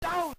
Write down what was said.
down,